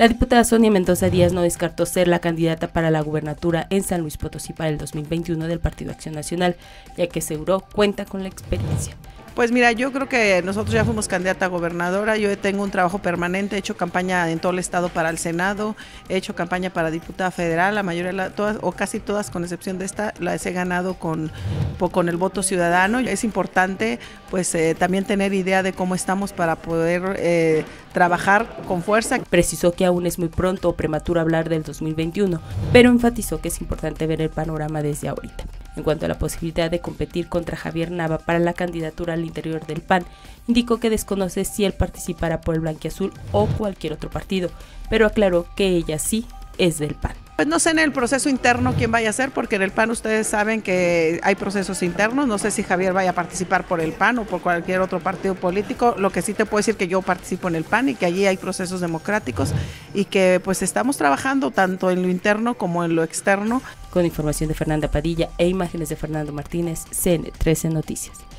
La diputada Sonia Mendoza Díaz no descartó ser la candidata para la gubernatura en San Luis Potosí para el 2021 del Partido Acción Nacional, ya que aseguró cuenta con la experiencia. Pues mira, yo creo que nosotros ya fuimos candidata a gobernadora, yo tengo un trabajo permanente, he hecho campaña en todo el estado para el Senado, he hecho campaña para diputada federal, la mayoría, todas, o casi todas con excepción de esta, las he ganado con, con el voto ciudadano. Es importante pues eh, también tener idea de cómo estamos para poder eh, trabajar con fuerza. Precisó que aún es muy pronto o prematuro hablar del 2021, pero enfatizó que es importante ver el panorama desde ahorita. En cuanto a la posibilidad de competir contra Javier Nava para la candidatura al interior del PAN, indicó que desconoce si él participará por el Blanquiazul o cualquier otro partido, pero aclaró que ella sí es del PAN. Pues no sé en el proceso interno quién vaya a ser, porque en el PAN ustedes saben que hay procesos internos. No sé si Javier vaya a participar por el PAN o por cualquier otro partido político. Lo que sí te puedo decir que yo participo en el PAN y que allí hay procesos democráticos y que pues estamos trabajando tanto en lo interno como en lo externo. Con información de Fernanda Padilla e imágenes de Fernando Martínez, CN13 Noticias.